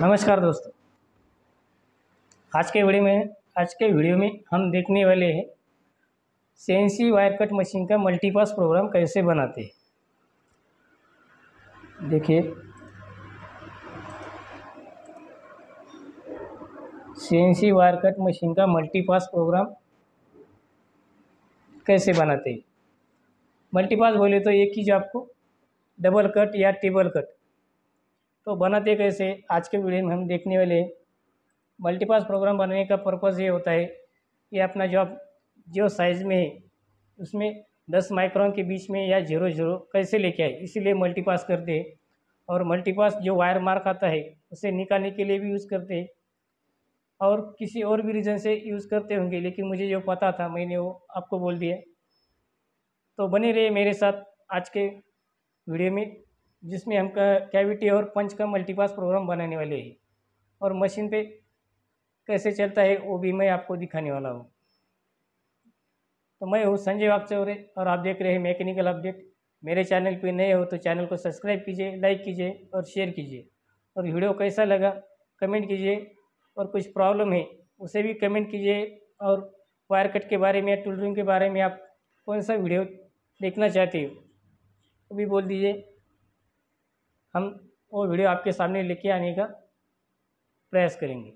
नमस्कार दोस्तों। आज के वीडियो में आज के वीडियो में हम देखने वाले हैं सीएनसी वायर कट मशीन का मल्टीपास प्रोग्राम कैसे बनाते हैं। देखिए। सीएनसी वायर कट मशीन का मल्टीपास प्रोग्राम कैसे बनाते हैं। मल्टीपास बोले तो एक चीज़ आपको डबल कट या टेबल कट तो बनाते कैसे? आज के वीडियो में हम देखने वाले मल्टीपास प्रोग्राम बनाने का पर्पज़ ये होता है कि अपना जॉब जो साइज़ में है, उसमें दस माइक्रोन के बीच में या ज़ीरो ज़ीरो कैसे लेके आए? इसीलिए मल्टीपास करते हैं। और मल्टीपास जो वायर मार्क आता है, उसे निकालने के लिए भी यूज़ करते हैं। और किसी और भी रीज़न से यूज़ करते होंगे, लेकिन मुझे जो पता था, मैंने वो आपको बोल दिया। तो बने रहे मेरे साथ आज के वीडियो में। जिसमें हम कैविटी और पंच का मल्टीपास प्रोग्राम बनाने वाले हैं। और मशीन पे कैसे चलता है, वो भी मैं आपको दिखाने वाला हूँ। तो मैं हूँ संजय वागचौरे और आप देख रहे हैं मैकेनिकल अपडेट मेरे चैनल पे नए हो तो चैनल को सब्सक्राइब कीजिए लाइक कीजिए और शेयर कीजिए। और वीडियो कैसा लगा कमेंट कीजिए। और कुछ प्रॉब्लम है, उसे भी कमेंट कीजिए। और वायर कट के बारे में टूलरिंग के बारे में आप कौन सा वीडियो देखना चाहते हो, वो भी बोल दीजिए। हम वो वीडियो आपके सामने लेके आने का प्रयास करेंगे।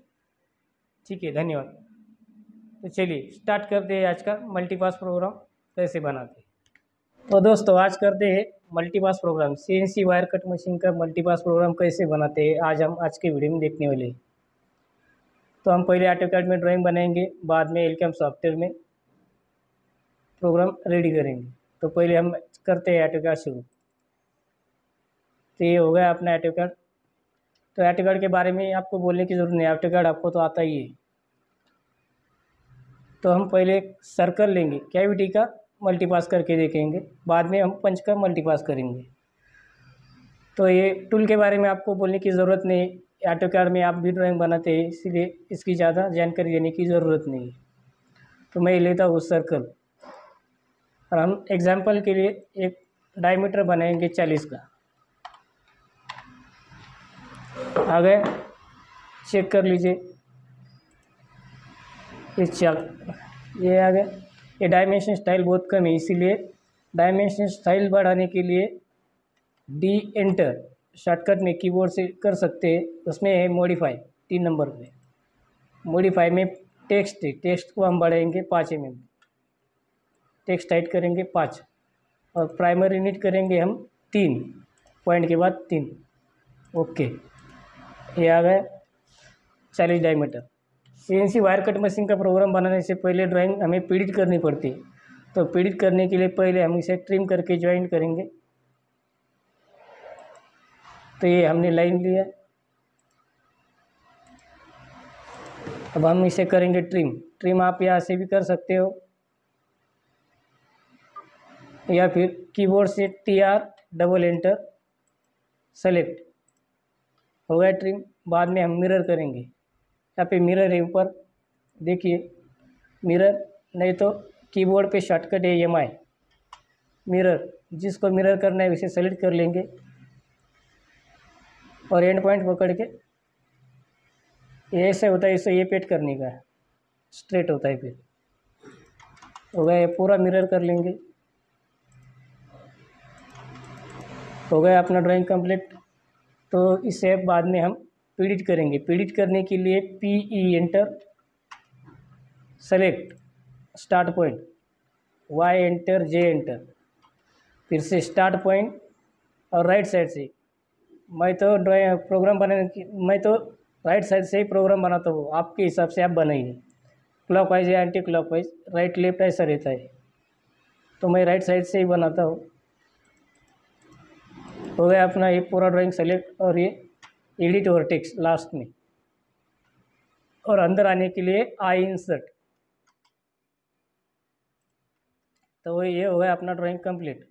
ठीक है, धन्यवाद। तो चलिए स्टार्ट करते हैं आज का मल्टीपास प्रोग्राम कैसे बनाते तो दोस्तों, आज करते हैं multipass program CNC wire cut machine का मल्टीपास प्रोग्राम कैसे बनाते हैं, आज हम आज के वीडियो में देखने वाले हैं। तो हम पहले ऑटो कार्ड में ड्राइंग बनाएँगे, बाद में एलकेम सॉफ्टवेयर में प्रोग्राम रेडी करेंगे। तो पहले हम करते हैं ऑटो कार्ड शुरू। तो ये हो गया अपना कार्ड तो कार्ड के बारे में आपको बोलने की ज़रूरत नहीं ऑटो कार्ड आपको तो आता ही है। तो हम पहले एक सर्कल लेंगे कैविटी का मल्टीपास करके देखेंगे, बाद में हम पंच का मल्टीपास करेंगे। तो ये टूल के बारे में आपको बोलने की ज़रूरत नहीं ऑटो कार्ड में आप भी ड्राइंग बनाते हैं, इसीलिए इसकी ज़्यादा जानकारी देने की ज़रूरत नहीं। है तो मैं लेता हूँ सर्कल और हम एग्ज़ाम्पल के लिए एक डायमीटर बनाएँगे चालीस का। आ गए। चेक कर लीजिए। ये चल, ये आ गए। ये डायमेंशन स्टाइल बहुत कम है, इसीलिए डायमेंशन स्टाइल बढ़ाने के लिए डी एंटर शॉर्टकट में कीबोर्ड से कर सकते हैं। उसमें है मॉडिफाई तीन नंबर पे मॉडिफाई में टेक्स्ट है टेक्स्ट को हम बढ़ाएँगे पाँच एम एम टेक्स्ट टाइट करेंगे पाँच। और प्राइमरी यूनिट करेंगे हम तीन। पॉइंट के बाद तीन। ओके ये आ गया चालीस diameter C wire cut machine का प्रोग्राम बनाने से पहले ड्राइंग हमें पीड़ित करनी पड़ती। है तो पीड़ित करने के लिए पहले हम इसे ट्रिम करके ज्वाइन करेंगे। तो ये हमने लाइन लिया। अब हम इसे करेंगे ट्रिम ट्रिम आप यहाँ से भी कर सकते हो। या फिर कीबोर्ड से T R double enter select हो गया ट्रिम बाद में हम मिरर करेंगे। यहाँ पे मिरर है ऊपर। देखिए मिरर नहीं तो कीबोर्ड पे शॉर्टकट है एम आई मिरर जिसको मिरर करना है उसे सेलेक्ट कर लेंगे। और एंड पॉइंट पकड़ के ऐसे होता है, इसे ये पेट करने का। स्ट्रेट होता है फिर। हो गया पूरा मिरर कर लेंगे। हो गया अपना ड्राइंग कंप्लीट तो इसे बाद में हम पीडिट करेंगे। पीड़ित करने के लिए P E enter select start point Y enter J enter फिर से स्टार्ट पॉइंट और राइट साइड से। मैं तो ड्राइंग प्रोग्राम बनाने की मैं तो राइट साइड से ही प्रोग्राम बनाता हूँ। आपके हिसाब से आप बनाइए। क्लॉक वाइज या anti clock wise right left ऐसा रहता है। तो मैं राइट साइड से ही बनाता हूँ। हो गया अपना ये पूरा ड्राइंग सेलेक्ट और ये एडिट और टेक्स्ट लास्ट में। और अंदर आने के लिए आई इंसर्ट तो ये हो गया अपना ड्राइंग कंप्लीट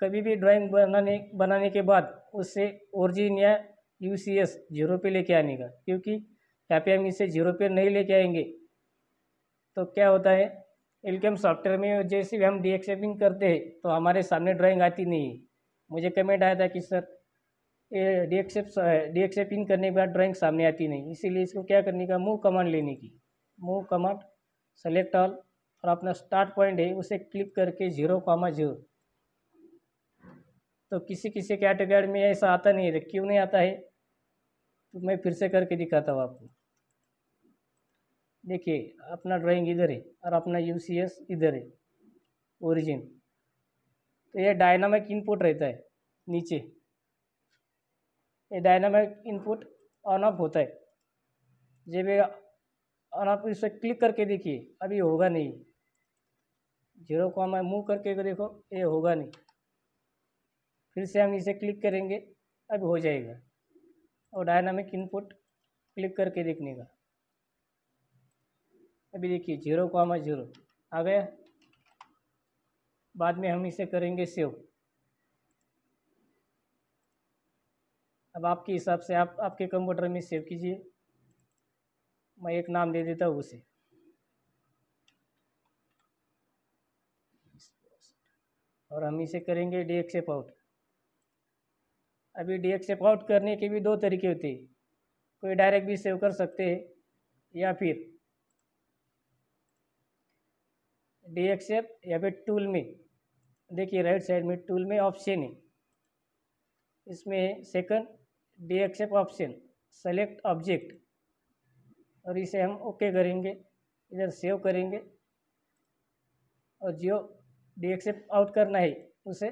कभी भी ड्राइंग बनाने बनाने के बाद उससे ओरिजिन या यू सी एस ज़ीरो पे लेके आने का, क्योंकि यहाँ पे हम इसे ज़ीरो पे नहीं लेके आएँगे। तो क्या होता है एलकेम सॉफ्टवेयर में जैसे भी हम डी करते हैं तो हमारे सामने ड्राइंग आती नहीं है। मुझे कमेंट आया था कि, सर, ये डी एक्सेप डी इन करने के बाद ड्राइंग सामने आती नहीं। इसीलिए इसको क्या करने का मूव कमांड लेने की। मूव कमांड सेलेक्ट ऑल और अपना स्टार्ट पॉइंट है, उसे क्लिक करके ज़ीरो कामा ज़ीरो तो किसी किसी कैटेगरी में ऐसा आता नहीं है, क्यों नहीं आता है? तो मैं फिर से करके दिखाता हूँ आपको। देखिए, अपना ड्राइंग इधर है, और अपना यूसीएस इधर है ओरिजिन तो ये डायनामिक इनपुट रहता है, नीचे। ये डायनामिक इनपुट ऑन ऑफ़ होता है। जब ये ऑन ऑफ़ इसे क्लिक करके देखिए, अभी होगा नहीं। ज़ीरो को मैं मूव करके देखो, ये होगा नहीं। फिर से हम इसे क्लिक करेंगे, अब हो जाएगा। और डायनामिक इनपुट क्लिक करके देखने का। अभी देखिए ज़ीरो कॉमा ज़ीरो आ गया। बाद में हम इसे करेंगे सेव। अब आपके हिसाब से आप, आपके कंप्यूटर में सेव कीजिए। मैं एक नाम दे देता हूँ उसे। और हम इसे करेंगे डी एक्सेप आउट अभी डी एक्सेप आउट करने के भी दो तरीके होते हैं। कोई डायरेक्ट भी सेव कर सकते हैं, या फिर डी एक्सेप या फिर टूल में। देखिए राइट साइड में टूल में ऑप्शन है। इसमें सेकंड डी एक्सेप ऑप्शन सेलेक्ट ऑब्जेक्ट और इसे हम ओके करेंगे, इधर सेव करेंगे और जो डी एक्सेप आउट करना है, उसे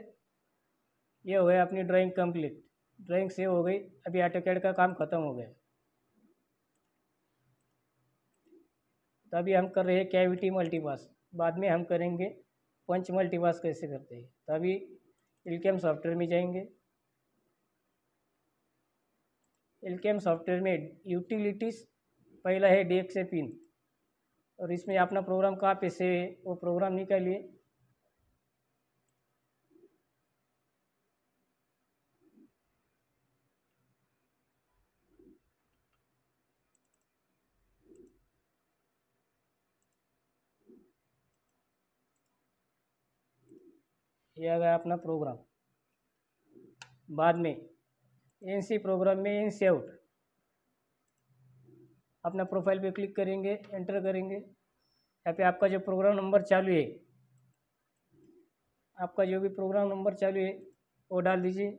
ये हो गया अपनी ड्राइंग कंप्लीट ड्राइंग सेव हो गई, अभी ऑटो कैड का काम ख़त्म हो गया। तो अभी हम कर रहे हैं कैविटी मल्टीपास बाद में हम करेंगे पंच मल्टीपास कैसे करते हैं? तो अभी एम सॉफ्टवेयर में जाएँगे। इलकेम सॉफ्टवेयर में यूटिलिटीज़, पहला है डी पिन। और इसमें अपना प्रोग्राम कहाँ पे से वो प्रोग्राम निकालिए। ये आ गया अपना प्रोग्राम बाद में एन सी प्रोग्राम में एन सी आउट अपना प्रोफ़ाइल पे क्लिक करेंगे एंटर करेंगे। यहाँ पे आपका जो प्रोग्राम नंबर चालू है, आपका जो भी प्रोग्राम नंबर चालू है, वो डाल दीजिए।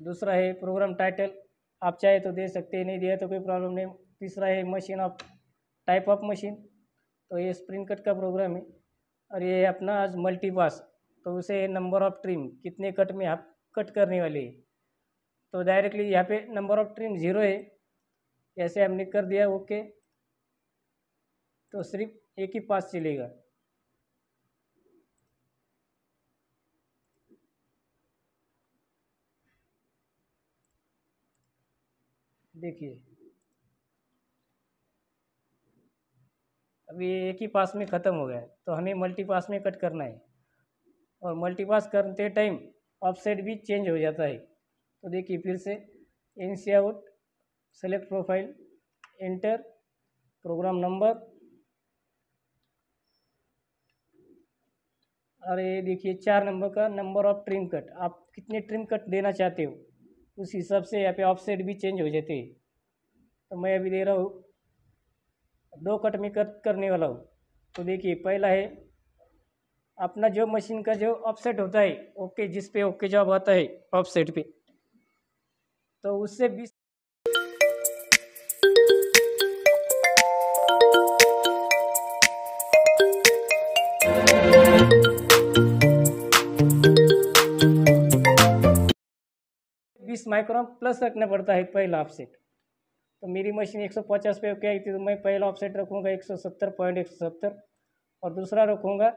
दूसरा है प्रोग्राम टाइटल आप चाहे तो दे सकते हैं, नहीं दिया तो कोई प्रॉब्लम नहीं। तीसरा है machine of type of machine तो ये स्प्रिंग कट का प्रोग्राम है और ये अपना आज मल्टी पास तो उसे नंबर ऑफ़ ट्रिम कितने कट में आप कट करने वाले हैं। तो डायरेक्टली यहाँ पे नंबर ऑफ़ ट्रिम ज़ीरो है। ऐसे हमने कर दिया ओके तो सिर्फ़ एक ही पास चलेगा। देखिए। अभी एक ही पास में ख़त्म हो गया तो हमें मल्टी पास में कट करना है। और मल्टी पास करते टाइम ऑफसेट भी चेंज हो जाता है। तो देखिए फिर से N C out select profile enter program number और ये देखिए चार नंबर का नंबर ऑफ़ ट्रिम कट आप कितने ट्रिम कट देना चाहते हो, उस हिसाब से यहाँ पे ऑफसेट भी चेंज हो जाते हैं। तो मैं अभी दे रहा हूँ दो कट में कट करने वाला हूँ। तो देखिए, पहला है, अपना जो मशीन का जो ऑफसेट होता है ओके जिस पे ओके जॉब आता है ऑफसेट पे। तो उससे बीस बीस माइक्रोन प्लस रखना पड़ता है पहला ऑफसेट तो मेरी मशीन 150 पे ओके आई थी तो मैं पहला ऑफसेट रखूँगा 170 पॉइंट एक सौ सत्तर और दूसरा रखूँगा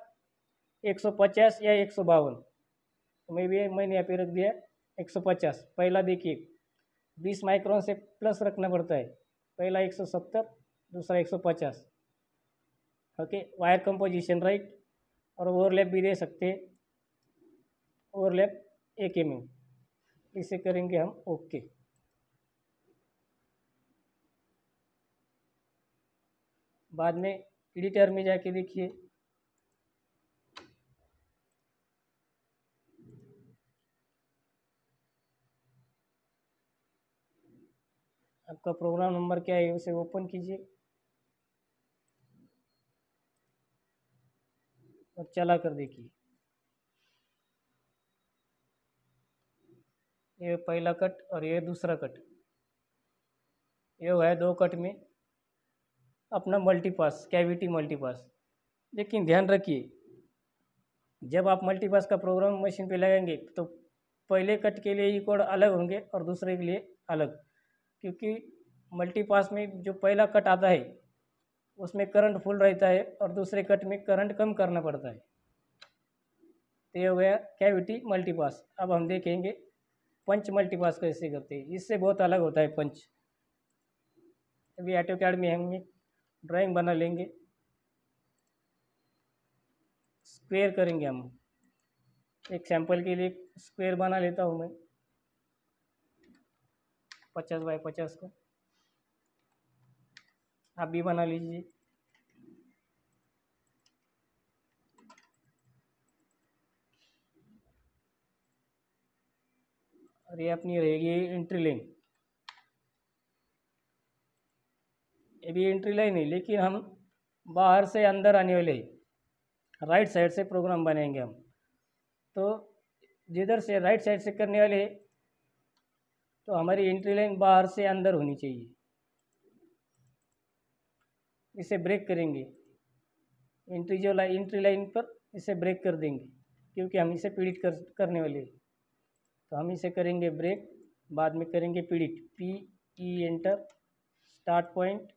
150 या एक सौ बावन। तो मैं भी, मैंने यहाँ पे रख दिया 150 पहला देखिए, बीस माइक्रोन से प्लस रखना पड़ता है। पहला एक सौ सत्तर, दूसरा एक सौ पचास। ओके वायर कंपोजिशन राइट और ओवरलैप भी दे सकते हैं। ओवरलैप एक एम इसे करेंगे हम ओके बाद में एडिटर में जाके देखिए। आपका प्रोग्राम नंबर क्या है, उसे ओपन कीजिए। और चला कर देखिए। ये पहला कट और ये दूसरा कट ये है दो कट में। अपना मल्टीपास कैविटी मल्टीपास लेकिन ध्यान रखिए, जब आप मल्टीपास का प्रोग्राम मशीन पे लगाएँगे तो पहले कट के लिए ये कोड अलग होंगे और दूसरे के लिए अलग। क्योंकि मल्टीपास में जो पहला कट आता है, उसमें करंट फुल रहता है और दूसरे कट में करंट कम करना पड़ता है। तो ये हो गया कैविटी मल्टीपास अब हम देखेंगे पंच मल्टीपास कैसे करते हैं। इससे बहुत अलग होता है पंच। अभी ऑटो कार्ड में हम ड्राइंग बना लेंगे। स्क्वेयर करेंगे हम। एक सैंपल के लिए स्क्वेयर बना लेता हूँ मैं। पचास बाय पचास का। आप भी बना लीजिए। और ये अपनी रहेगी एंट्री लाइन ये भी एंट्री लाइन है लेकिन हम बाहर से अंदर आने वाले राइट साइड से प्रोग्राम बनाएँगे हम। तो जिधर से राइट साइड से करने वाले तो हमारी एंट्री लाइन बाहर से अंदर होनी चाहिए। इसे ब्रेक करेंगे। एंट्री जो लाइन एंट्री लाइन पर इसे ब्रेक कर देंगे, क्योंकि हम इसे पीड़ित कर, करने वाले तो हम इसे करेंगे ब्रेक बाद में करेंगे pedit P E enter start point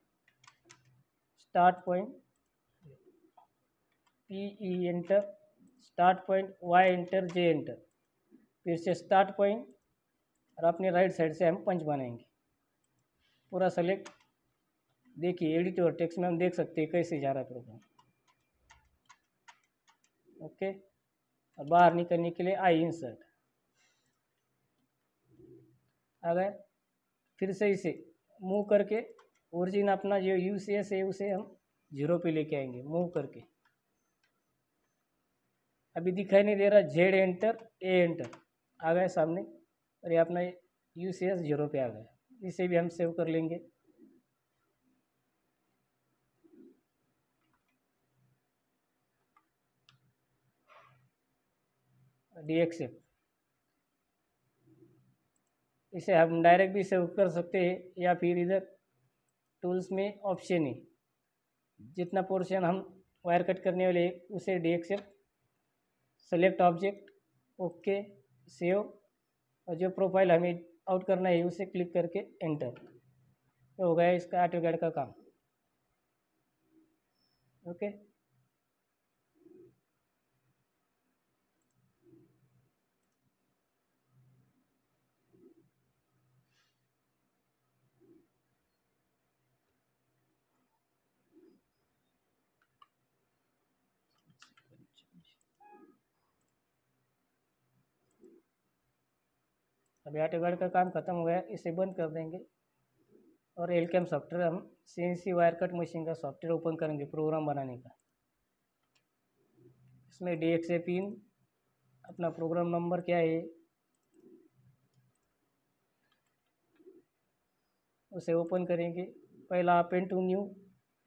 start point P E enter start point Y enter J enter फिर से स्टार्ट पॉइंट और अपने राइट साइड से हम पंच बनाएँगे। पूरा सेलेक्ट देखिए एडिट और टेक्स्ट में हम देख सकते हैं कैसे जा रहा है प्रोग्राम ओके और बाहर निकलने के लिए आई इंसर्ट गए? फिर से इसे मूव करके ओरिजिन अपना जो यू सी है, उसे हम ज़ीरो पे लेके आएँगे मूव करके। अभी दिखाई नहीं दे रहा जेड एंटर ए एंटर आ गए सामने, और ये अपना यू सी एस ज़ीरो पे आ गया। इसे भी हम सेव कर लेंगे। डी इसे हम डायरेक्ट भी सेव कर सकते हैं, या फिर इधर टूल्स में ऑप्शन है। जितना पोर्शन हम वायर कट करने वाले उसे D select object, okay, save, और जो प्रोफ़ाइल हमें आउट करना है, उसे क्लिक करके एंटर। हो गया इसका आटो गार्ड का काम। ओके? अभी आटोगढ़ का काम ख़त्म हो गया, इसे बंद कर देंगे। और एलकेम सॉफ्टवेयर हम C C wire cut machine का सॉफ्टवेयर ओपन करेंगे प्रोग्राम बनाने का। इसमें डी एक्स ए पिन अपना प्रोग्राम नंबर क्या है? उसे ओपन करेंगे। पहला अपेन टू न्यू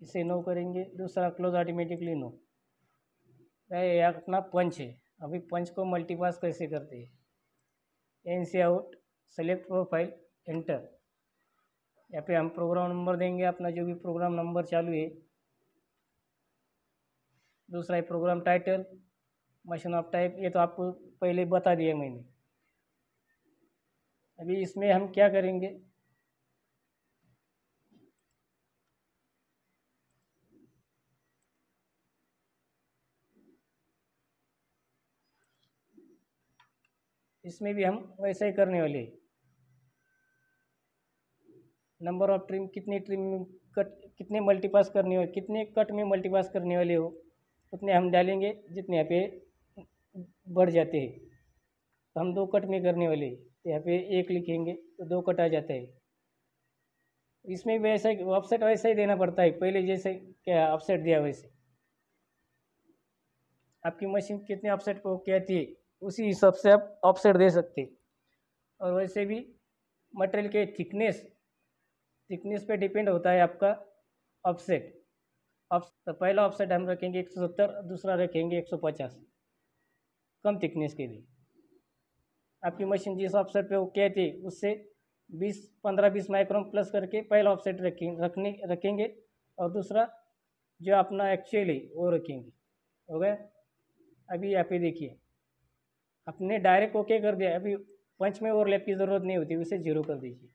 इसे नो करेंगे। दूसरा क्लोज ऑटोमेटिकली नो अपना पंच है। अभी पंच को मल्टीपास कैसे करते हैं? N C out select profile enter यहाँ पे हम प्रोग्राम नंबर देंगे, अपना जो भी प्रोग्राम नंबर चालू है। दूसरा है program title machine of type ये तो आपको पहले बता दिया मैंने। अभी इसमें हम क्या करेंगे? इसमें भी हम वैसा ही करने वाले नंबर ऑफ़ ट्रिम कितनी ट्रिम कट कितने मल्टीपास करने वाले कितने कट में मल्टीपास करने वाले हो, उतने हम डालेंगे जितने यहाँ पे बढ़ जाते हैं। तो हम दो कट में करने वाले तो यहाँ पे एक लिखेंगे तो दो कट आ जाता है। इसमें भी वैसा ऑफसेट वैसा ही देना पड़ता है। पहले जैसे क्या ऑफसेट दिया वैसे। आपकी मशीन कितने ऑफसेट को कहती है? उसी हिसाब से आप ऑफसेट दे सकते और वैसे भी मटेरियल के थिकनेस थिकनेस पे डिपेंड होता है आपका ऑफसेट। ऑफ़ तो पहला ऑफसेट हम रखेंगे एक सौ सत्तर, दूसरा रखेंगे एक सौ पचास, कम थिकनेस के लिए। आपकी मशीन जिस ऑफसेट पे वो कहती उससे बीस, पंद्रह, बीस माइक्रोन प्लस करके पहला ऑफसेट रखेंगे रखने, रखेंगे और दूसरा जो अपना एक्चुअली वो रखेंगे। हो गया? अभी यहाँ पे देखिए। अपने डायरेक्ट ओके कर दिया। अभी पंच में ओवरलैप की ज़रूरत नहीं होती, उसे ज़ीरो कर दीजिए।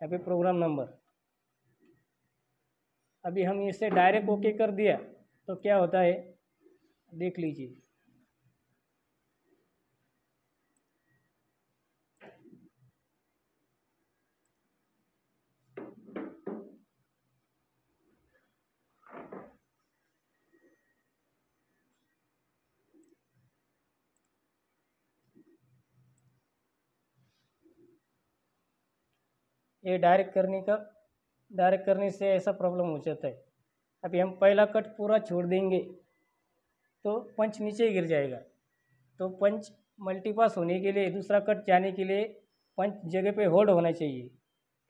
अभी प्रोग्राम नंबर अभी हम इसे डायरेक्ट ओके कर दिया तो क्या होता है? देख लीजिए। ये डायरेक्ट करने का डायरेक्ट करने से ऐसा प्रॉब्लम हो जाता है। अभी हम पहला कट पूरा छोड़ देंगे तो पंच नीचे गिर जाएगा। तो पंच मल्टीपास होने के लिए, दूसरा कट जाने के लिए पंच जगह पे होल्ड होना चाहिए।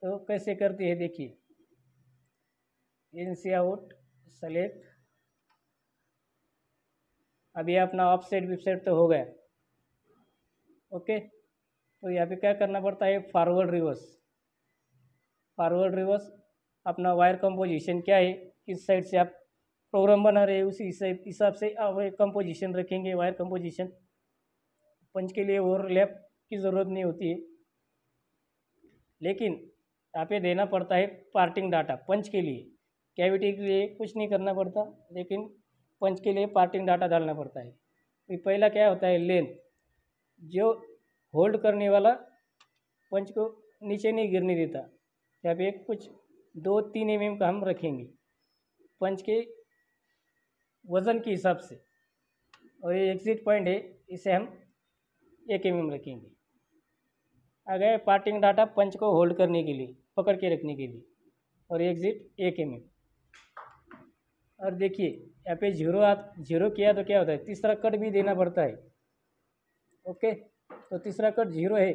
तो कैसे करते हैं देखिए। इन सी आउट सेलेक्ट अभी अपना ऑफ़ साइड वेबसाइट तो हो गया। ओके तो यहाँ पे क्या करना पड़ता है? फॉरवर्ड रिवर्स फॉरवर्ड रिवर्स अपना वायर कंपोजिशन क्या है? किस साइड से आप प्रोग्राम बना रहे हैं, उसी हिसाब से आप कंपोजिशन रखेंगे वायर कंपोजिशन पंच के लिए ओवरलैप की ज़रूरत नहीं होती है। लेकिन यहाँ पे देना पड़ता है पार्टिंग डाटा पंच के लिए। कैविटी के लिए कुछ नहीं करना पड़ता, लेकिन पंच के लिए पार्टिंग डाटा डालना पड़ता है। तो पहला क्या होता है? लेंथ जो होल्ड करने वाला पंच को नीचे नहीं गिरने देता। यहाँ पे कुछ दो तीन एम एम का हम रखेंगे, पंच के वज़न के हिसाब से, और ये एग्जिट पॉइंट है, इसे हम एक एम एम रखेंगे। आ गए पार्टिंग डाटा पंच को होल्ड करने के लिए, पकड़ के रखने के लिए, और एग्जिट एक एम और देखिए, यहाँ पे ज़ीरो आप ज़ीरो किया तो क्या होता है? तीसरा कट भी देना पड़ता है। ओके तो तीसरा कट ज़ीरो है।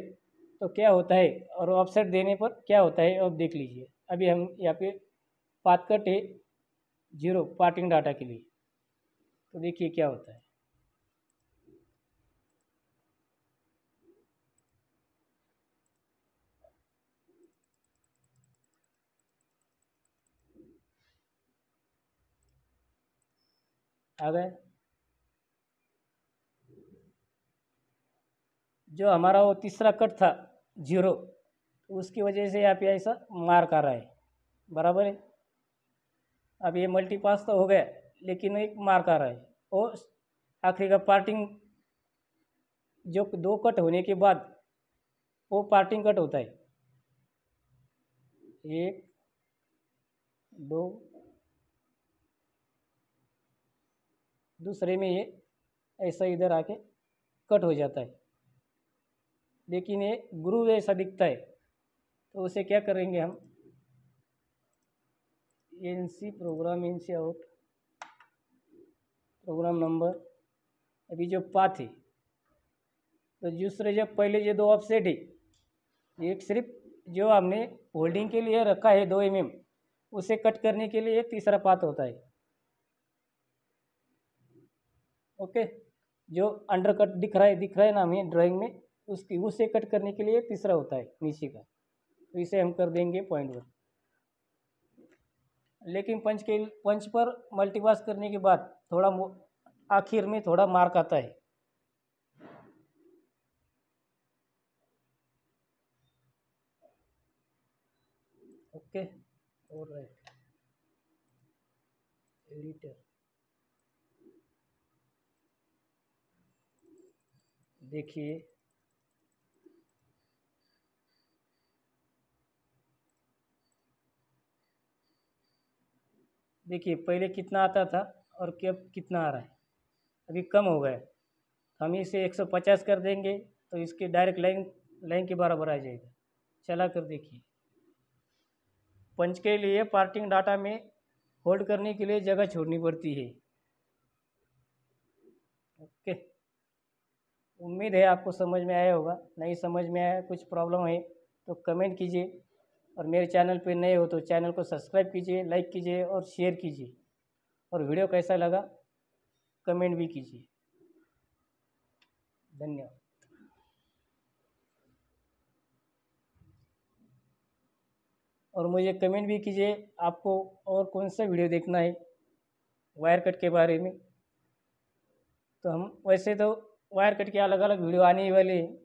तो क्या होता है? और ऑफसेट देने पर क्या होता है? अब देख लीजिए। अभी हम यहाँ पे पाथ कट है ज़ीरो पार्टिंग डाटा के लिए। तो देखिए क्या होता है। आ गए। जो हमारा वो तीसरा कट था ज़ीरो उसकी वजह से यहाँ पे ऐसा मार्क आ रहा है। बराबर है? अब ये मल्टीपास तो हो गया, लेकिन एक मार्क आ रहा है। और आखिरी का पार्टिंग जो दो कट होने के बाद, वो पार्टिंग कट होता है। एक, दो, दूसरे में ये ऐसा इधर आके कट हो जाता है। लेकिन ये गुरु जैसा दिखता है। तो उसे क्या करेंगे हम? N C program N C out program number अभी जो पाथ है तो दूसरे जब पहले जो दो ऑफसेट है, एक सिर्फ़ जो हमने होल्डिंग के लिए रखा है दो एम उसे कट करने के लिए तीसरा पाथ होता है। ओके जो अंडर कट दिख रहा है, दिख रहा है ना हमें ड्राइंग में? उसकी, उसे कट करने के लिए तीसरा होता है, नीचे का। तो इसे हम कर देंगे पॉइंट वन लेकिन पंच के पंच पर मल्टीपास करने के बाद थोड़ा आखिर में थोड़ा मार्क आता है। ओके और राइट एडिटर देखिए। देखिए, पहले कितना आता था और अब कितना आ रहा है? अभी कम हो गया हम इसे 150 कर देंगे तो इसके डायरेक्ट लाइन लाइन के बराबर आ जाएगा। चला कर देखिए। पंच के लिए पार्टिंग डाटा में होल्ड करने के लिए जगह छोड़नी पड़ती है। ओके। उम्मीद है आपको समझ में आया होगा। नहीं समझ में आया, कुछ प्रॉब्लम है तो कमेंट कीजिए। और मेरे चैनल पे नए हो तो चैनल को सब्सक्राइब कीजिए, लाइक कीजिए और शेयर कीजिए। और वीडियो कैसा लगा, कमेंट भी कीजिए। धन्यवाद। और मुझे कमेंट भी कीजिए, आपको और कौन सा वीडियो देखना है वायर कट के बारे में। तो हम, वैसे तो वायर कट के अलग अलग वीडियो आने वाले हैं।